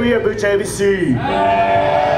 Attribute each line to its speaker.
Speaker 1: we are Butch ABC.